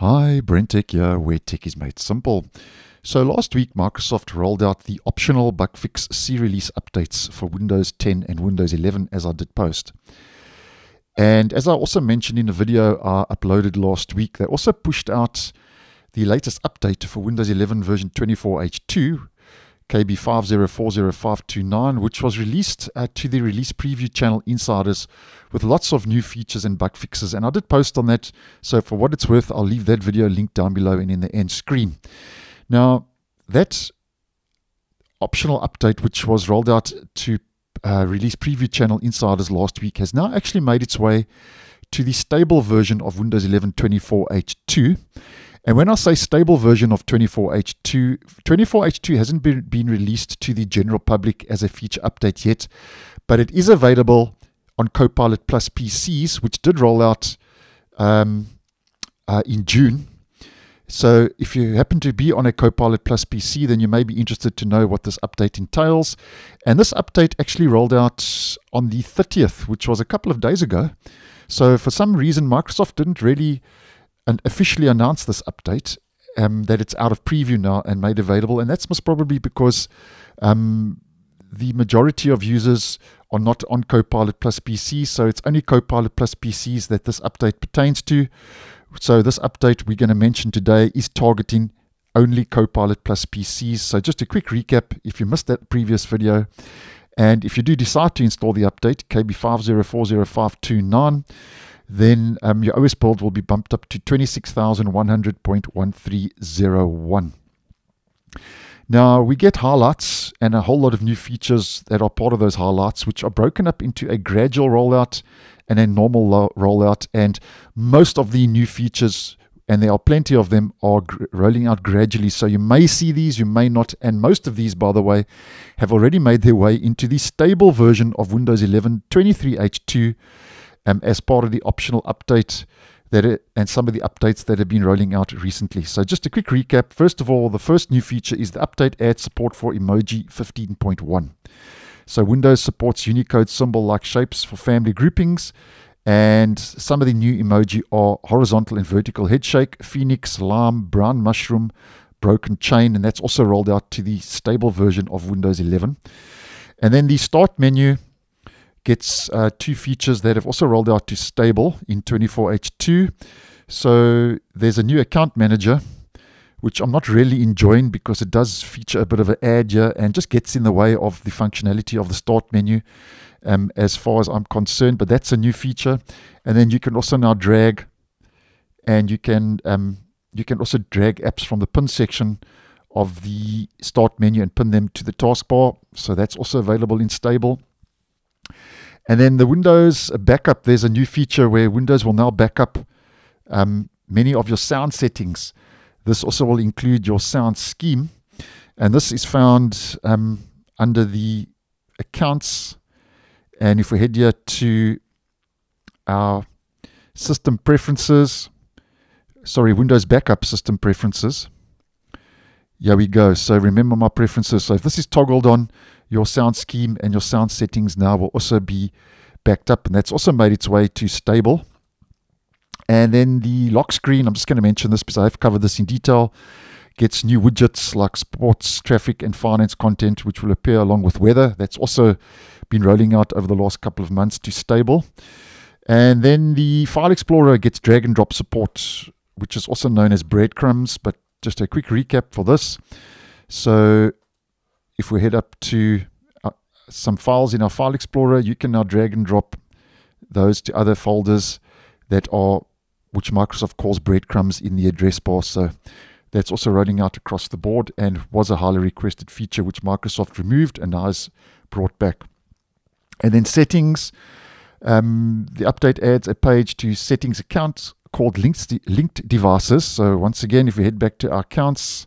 Hi, BrenTech here, where tech is made simple. So last week, Microsoft rolled out the optional bug fix C release updates for Windows 10 and Windows 11, as I did post. And as I also mentioned in a video I uploaded last week, they also pushed out the latest update for Windows 11 version 24H2, KB5040529, which was released uh, to the release preview channel insiders with lots of new features and bug fixes. And I did post on that, so for what it's worth, I'll leave that video linked down below and in the end screen. Now, that optional update, which was rolled out to uh, release preview channel insiders last week, has now actually made its way to the stable version of Windows 11 24H2. And when I say stable version of 24H2, 24H2 hasn't been, been released to the general public as a feature update yet, but it is available on Copilot Plus PCs, which did roll out um, uh, in June. So if you happen to be on a Copilot Plus PC, then you may be interested to know what this update entails. And this update actually rolled out on the 30th, which was a couple of days ago. So for some reason, Microsoft didn't really officially announce this update, um, that it's out of preview now and made available. And that's most probably because um, the majority of users are not on Copilot Plus PCs, so it's only Copilot Plus PCs that this update pertains to. So this update we're going to mention today is targeting only Copilot Plus PCs. So just a quick recap if you missed that previous video. And if you do decide to install the update, KB5040529, then um, your OS build will be bumped up to 26,100.1301. Now, we get highlights and a whole lot of new features that are part of those highlights, which are broken up into a gradual rollout and a normal lo- rollout. And most of the new features, and there are plenty of them, are gr- rolling out gradually. So you may see these, you may not. And most of these, by the way, have already made their way into the stable version of Windows 11 23H2 um, as part of the optional update that it, and some of the updates that have been rolling out recently. So just a quick recap. First of all, the first new feature is the update adds support for emoji 15.1. So Windows supports Unicode symbol-like shapes for family groupings, and some of the new emoji are horizontal and vertical headshake, phoenix, lime, brown mushroom, broken chain, and that's also rolled out to the stable version of Windows 11. And then the start menu gets uh, two features that have also rolled out to stable in 24H2. So there's a new account manager, which I'm not really enjoying because it does feature a bit of an ad here and just gets in the way of the functionality of the start menu um, as far as I'm concerned. But that's a new feature. And then you can also now drag and you can um, you can also drag apps from the pin section of the start menu and pin them to the taskbar. So that's also available in stable. And then the Windows backup, there's a new feature where Windows will now back up um, many of your sound settings. This also will include your sound scheme. And this is found um, under the accounts. And if we head here to our system preferences, sorry, Windows backup system preferences. Here we go. So remember my preferences. So if this is toggled on, your sound scheme and your sound settings now will also be backed up, and that's also made its way to stable. And then the lock screen, I'm just going to mention this because I've covered this in detail, gets new widgets like sports, traffic, and finance content, which will appear along with weather. That's also been rolling out over the last couple of months to stable. And then the File Explorer gets drag and drop support, which is also known as breadcrumbs. But just a quick recap for this. So if we head up to uh, some files in our File Explorer, you can now drag and drop those to other folders that are, which Microsoft calls breadcrumbs in the address bar. So that's also rolling out across the board and was a highly requested feature which Microsoft removed and now has brought back. And then settings, um, the update adds a page to settings accounts called linked, linked devices. So once again, if we head back to our accounts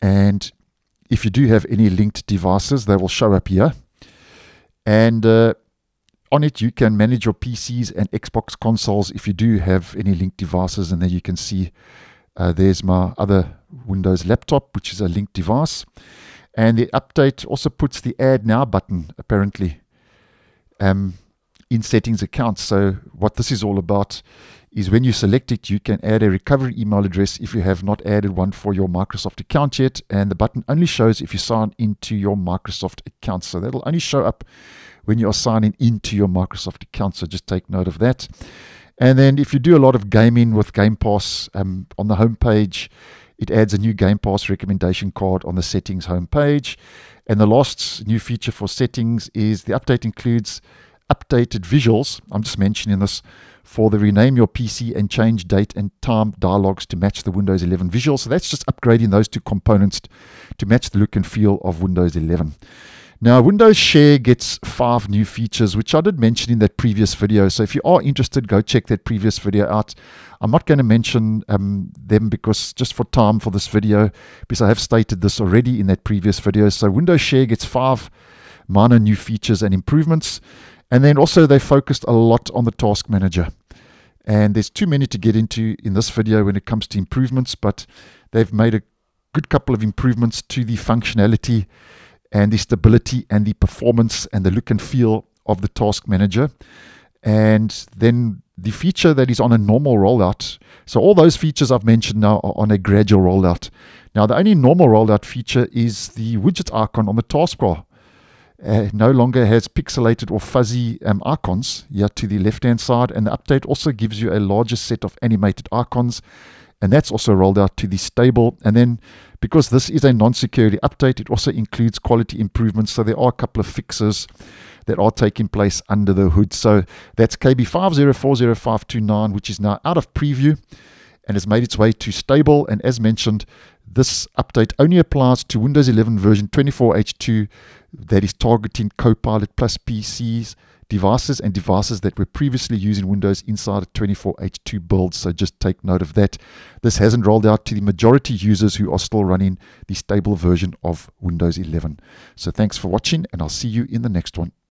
and if you do have any linked devices, they will show up here. And uh, on it, you can manage your PCs and Xbox consoles if you do have any linked devices. And then you can see uh, there's my other Windows laptop, which is a linked device. And the update also puts the Add Now button, apparently, um, in settings accounts. So, what this is all about is when you select it, you can add a recovery email address if you have not added one for your Microsoft account yet. And the button only shows if you sign into your Microsoft account. So that'll only show up when you are signing into your Microsoft account. So just take note of that. And then if you do a lot of gaming with Game Pass um, on the homepage, it adds a new Game Pass recommendation card on the settings homepage. And the last new feature for settings is the update includes updated visuals. I'm just mentioning this for the rename your PC and change date and time dialogues to match the Windows 11 visuals. So that's just upgrading those two components to match the look and feel of Windows 11. Now, Windows Share gets five new features, which I did mention in that previous video. So if you are interested, go check that previous video out. I'm not going to mention um, them because just for time for this video, because I have stated this already in that previous video. So Windows Share gets five minor new features and improvements. And then also they focused a lot on the task manager. And there's too many to get into in this video when it comes to improvements, but they've made a good couple of improvements to the functionality and the stability and the performance and the look and feel of the task manager. And then the feature that is on a normal rollout. So all those features I've mentioned now are on a gradual rollout. Now the only normal rollout feature is the widget icon on the taskbar uh, no longer has pixelated or fuzzy um, icons here to the left hand side. And the update also gives you a larger set of animated icons. And that's also rolled out to the stable. And then because this is a non-security update, it also includes quality improvements. So there are a couple of fixes that are taking place under the hood. So that's KB5040529, which is now out of preview and has made its way to stable. And as mentioned, this update only applies to Windows 11 version 24H2 that is targeting Copilot Plus PCs, devices, and devices that were previously using Windows Insider 24H2 build. So just take note of that. This hasn't rolled out to the majority users who are still running the stable version of Windows 11. So thanks for watching, and I'll see you in the next one.